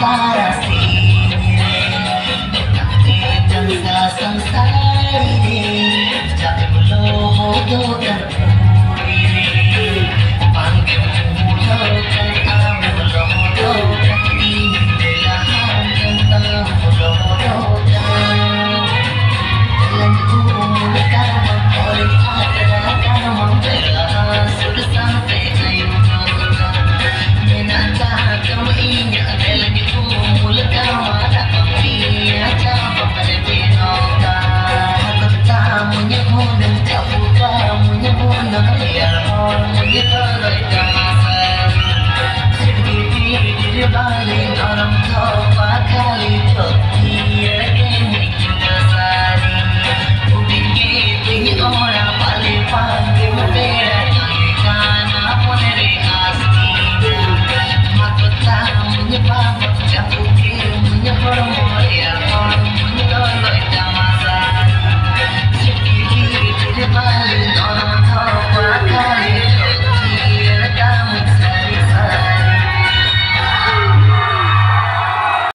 સંસાર સંસાર Bye.